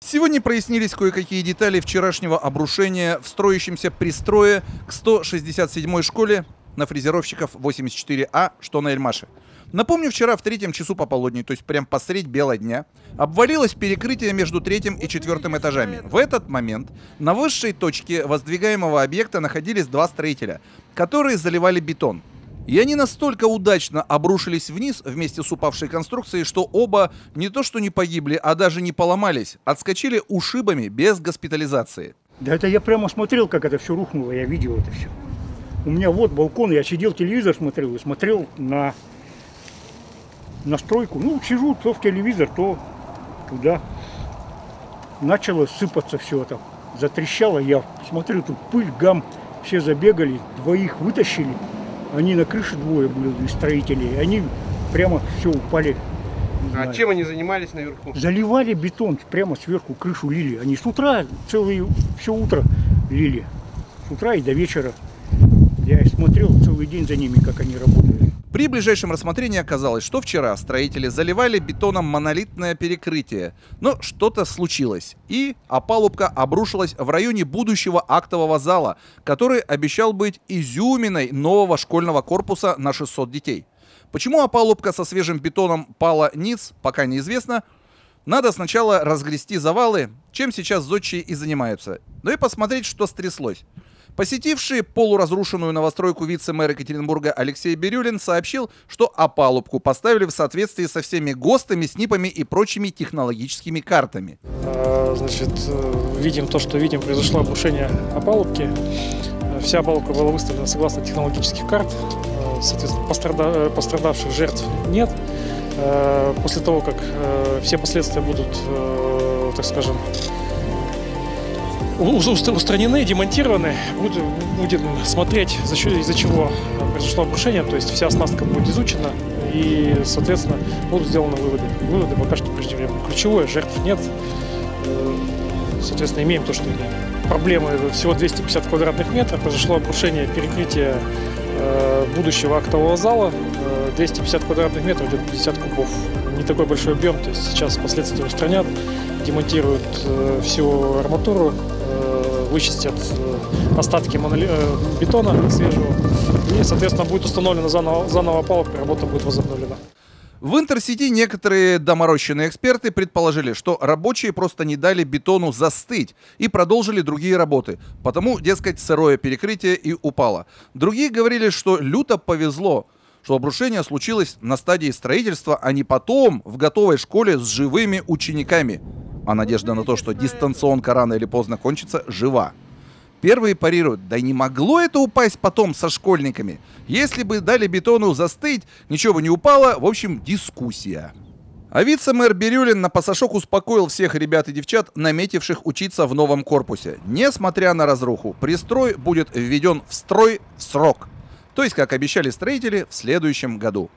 Сегодня прояснились кое-какие детали вчерашнего обрушения в строящемся пристрое к 167-й школе на фрезеровщиков 84А, что на Эльмаше. Напомню, вчера в третьем часу пополудни, то есть прям посредь бела дня, обвалилось перекрытие между третьим и четвертым этажами. В этот момент на высшей точке воздвигаемого объекта находились два строителя, которые заливали бетон. И они настолько удачно обрушились вниз вместе с упавшей конструкцией, что оба не то что не погибли, а даже не поломались, отскочили ушибами без госпитализации. Да это я прямо смотрел, как это все рухнуло, я видел это все. У меня вот балкон, я сидел, телевизор смотрел и смотрел на настройку. Ну, сижу то в телевизор, то туда. Начало сыпаться все это. Затрещало, я смотрю, тут пыль, гам, все забегали, двоих вытащили. Они на крыше двое были строителей, они прямо все упали. А чем они занимались наверху? Заливали бетон, прямо сверху крышу лили. Они с утра, целое, все утро лили. С утра и до вечера. Я смотрел целый день за ними, как они работали. При ближайшем рассмотрении оказалось, что вчера строители заливали бетоном монолитное перекрытие, но что-то случилось, и опалубка обрушилась в районе будущего актового зала, который обещал быть изюминой нового школьного корпуса на 600 детей. Почему опалубка со свежим бетоном пала ниц, пока неизвестно. Надо сначала разгрести завалы, чем сейчас зодчие и занимаются, ну и посмотреть, что стряслось. Посетивший полуразрушенную новостройку вице-мэр Екатеринбурга Алексей Бирюлин сообщил, что опалубку поставили в соответствии со всеми ГОСТами, СНИПами и прочими технологическими картами. А, Значит, э, видим то, что видим, произошло обрушение опалубки. Э, Вся опалубка была выставлена согласно технологических карт. Э, Соответственно, пострада- э, пострадавших жертв нет. После того, как все последствия будут, так скажем, устранены, демонтированы, буд- будем смотреть, за счет- из-за чего произошло обрушение, то есть вся оснастка будет изучена, и, соответственно, будут сделаны выводы. Выводы пока что преждевременные. Ключевое, жертв нет, Э, соответственно, имеем то, что имеем. Проблемы всего 250 квадратных метров, произошло обрушение перекрытия э, будущего актового зала, Э, 250 квадратных метров, где-то 50 кубов. Не такой большой объем, то есть сейчас последствия устранят, демонтируют э, всю арматуру, э, вычистят э, остатки э, бетона свежего, и, соответственно, будет установлена заново, заново опалубка, работа будет возобновлена. В Интерсити некоторые доморощенные эксперты предположили, что рабочие просто не дали бетону застыть и продолжили другие работы, потому, дескать, сырое перекрытие и упало. Другие говорили, что люто повезло, что обрушение случилось на стадии строительства, а не потом в готовой школе с живыми учениками. А надежда на то, что дистанционка рано или поздно кончится, жива. Первые парируют, да не могло это упасть потом со школьниками. Если бы дали бетону застыть, ничего бы не упало, в общем, дискуссия. А вице-мэр Бирюлин на пасашок успокоил всех ребят и девчат, наметивших учиться в новом корпусе. Несмотря на разруху, пристрой будет введен в строй в срок. То есть, как обещали строители, в следующем году.